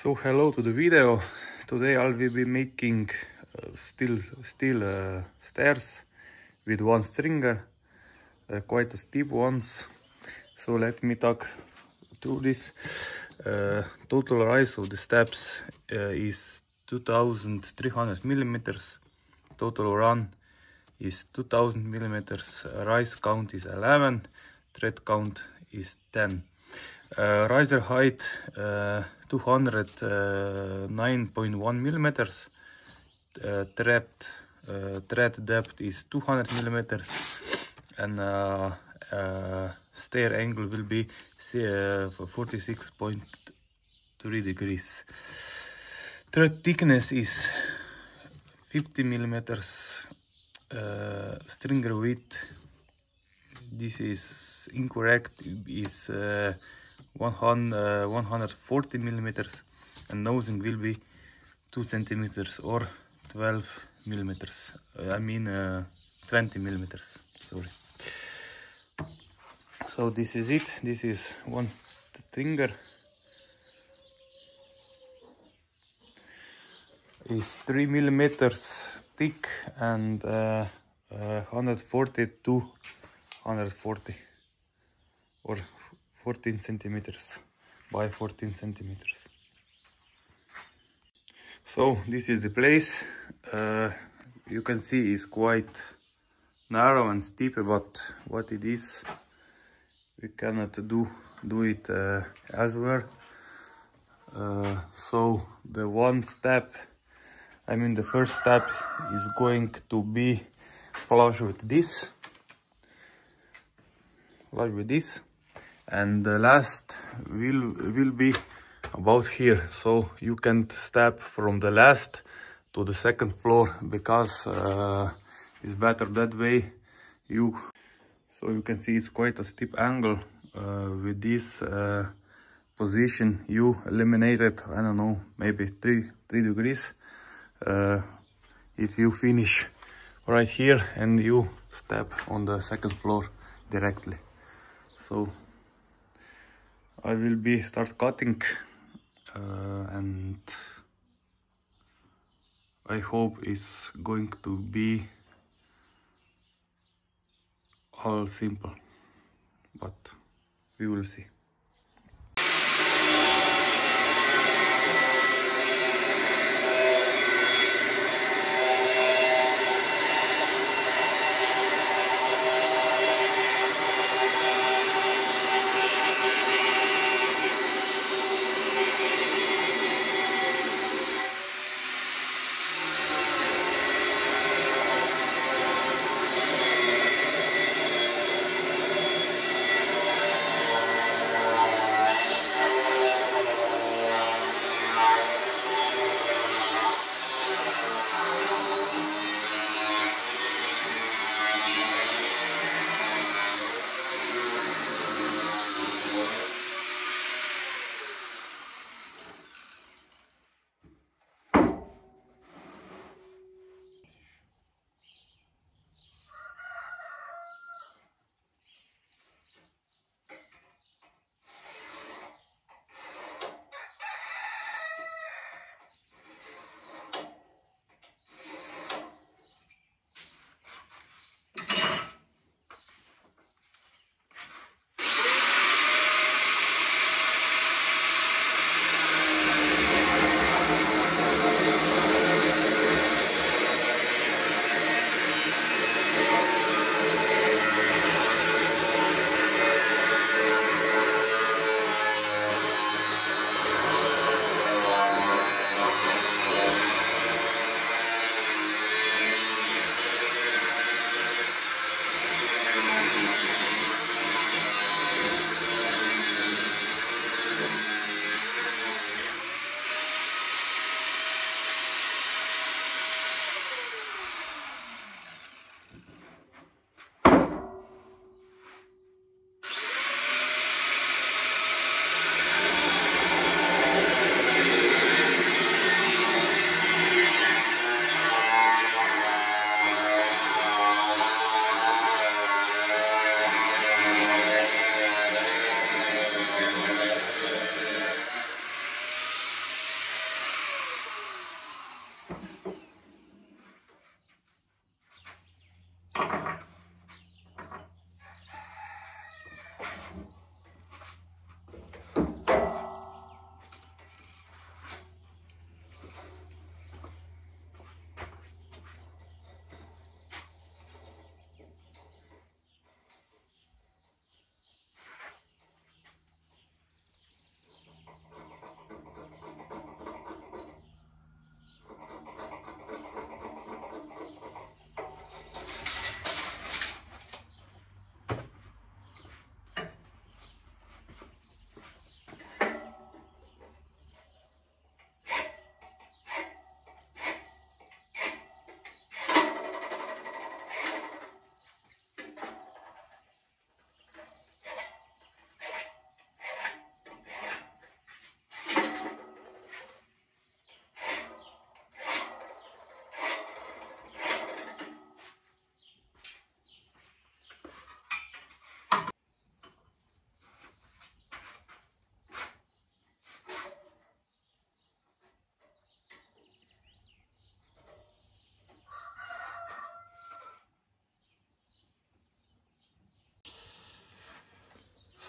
So hello to the video. Today I will be making uh, still uh, stairs with one stringer, uh, quite steep ones. So let me talk through this. Uh, total rise of the steps uh, is 2300 millimeters. Total run is 2000 millimeters. Rise count is 11. Tread count is 10. Uh, riser height uh, 209.1 millimeters. Uh, tread, uh, tread depth is 200 millimeters, and stair angle will be uh, 46.3 degrees. Tread thickness is 50 millimeters. Uh, stringer width this is incorrect is 100, uh, 140 millimeters and nosing will be 2 centimeters or 12 millimeters. Uh, I mean uh, 20 millimeters sorry. So this is it. This is one stringer is 3 millimeters thick and uh, uh, 142 140 or 14 centimeters by 14 centimeters. So this is the place. Uh, you can see it's quite narrow and steep but what it is we cannot do do it uh, elsewhere. Uh, so the one step I mean the first step is going to be flush with this. Like with this and the last will will be about here. So you can step from the last to the second floor because uh, it's better that way. You so you can see it's quite a steep angle uh, with this uh, position. You eliminated i don't know maybe three three degrees uh, if you finish right here and you step on the second floor directly. So I will be start cutting. Uh, and I hope it's going to be all simple but we will see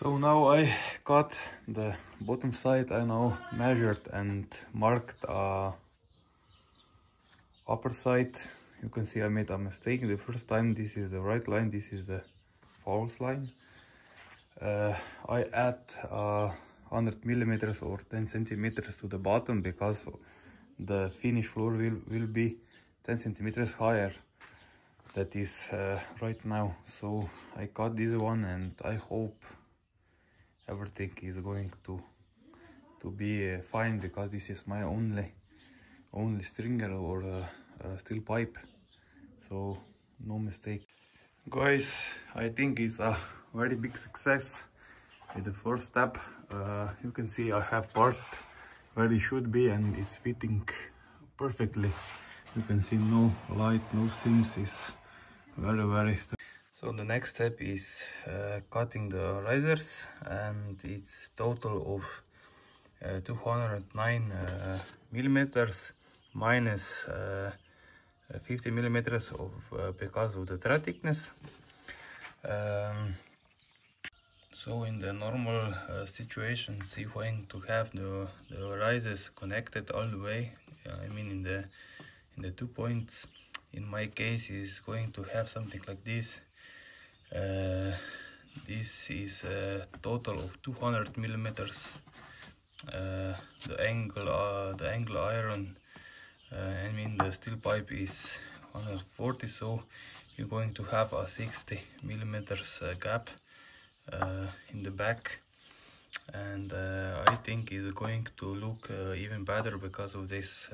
So now I got the bottom side I now measured and marked uh, upper side. You can see I made a mistake the first time. This is the right line, this is the false line. Uh, I add uh, 100 millimeters or 10 centimeters to the bottom because the finished floor will, will be 10 centimeters higher that is uh, right now so I cut this one and I hope everything is going to to be uh, fine because this is my only only stringer or uh, uh, steel pipe. So no mistake. Guys I think it's a very big success. With the first step. Uh, you can see I have part where it should be and it's fitting perfectly. You can see no light no seams. Is very very so the next step is uh, cutting the risers and it's total of uh, 209 uh, millimeters minus uh, 50 millimeters of uh, because of the tread thickness. Um, so in the normal uh, situations if want to have the, the risers connected all the way i mean in the in the two points. In my case is going to have something like this uh, this is a total of 200 millimeters. Uh, the angle uh, the angle iron uh, I mean the steel pipe is 140 so you're going to have a 60 millimeters uh, gap uh, in the back. And I think it's going to look even better because of this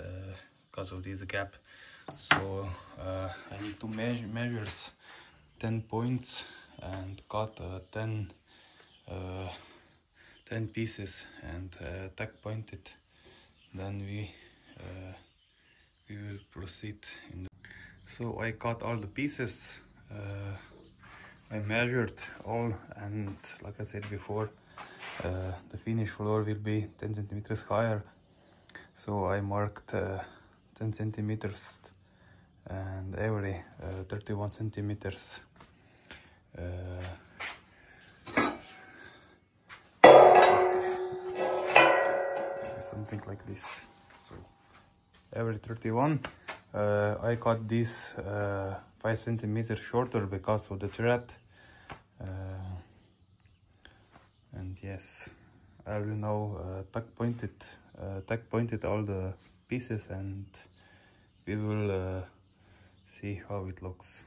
because of this gap. So uh, I need to measure measures 10 points and cut uh, 10 uh, 10 pieces and uh, tack point it then we uh, we will proceed so I cut all the pieces uh, I measured all and like I said before the finished floor will be 10 centimeters higher. So I marked 10 centimeters and every uh, 31 centimeters uh, something like this. So every 31 uh, I cut this uh, 5 centimeters shorter because of the tread. Uh, and yes I will now uh, tack pointed uh, tack pointed all the pieces and we will see how it looks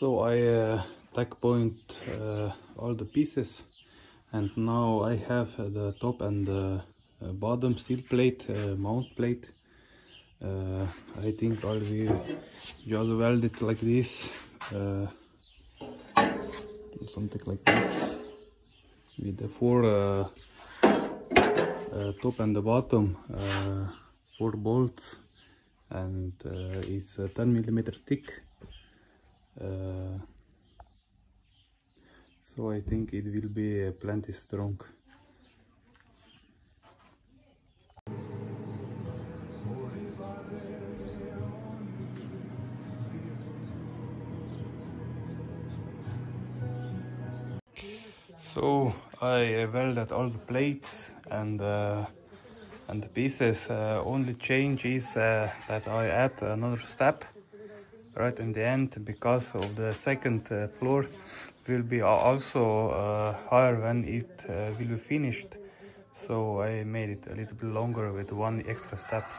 So I uh, tack point uh, all the pieces and now I have the top and the uh, bottom steel plate, uh, mount plate. Uh, I think I will be just weld it like this, uh, something like this, with the four top and the bottom, four bolts and it's 10 millimeter thick uh, so I think it will be uh, plenty strong So I welded all the plates and uh, and the pieces. Uh, only change is uh, that I add another step right in the end because of the second uh, floor will be also uh, higher when it uh, will be finished. So I made it a little bit longer with one extra steps.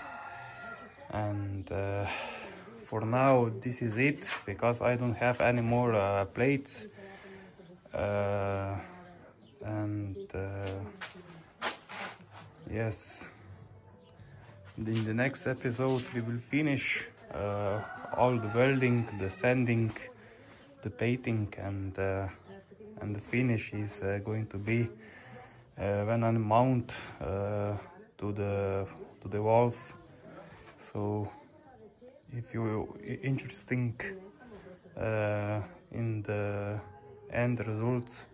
And uh, for now this is it because I don't have any more uh, plates. Uh, and yes. In the next episode we will finish all the welding, the sanding, the painting and uh, and the finish is uh, going to be when I mount to the to the walls. So if you're interesting uh, in the end results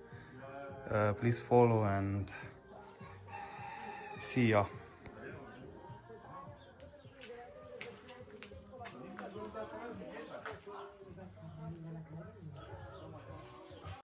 uh, please follow and see ya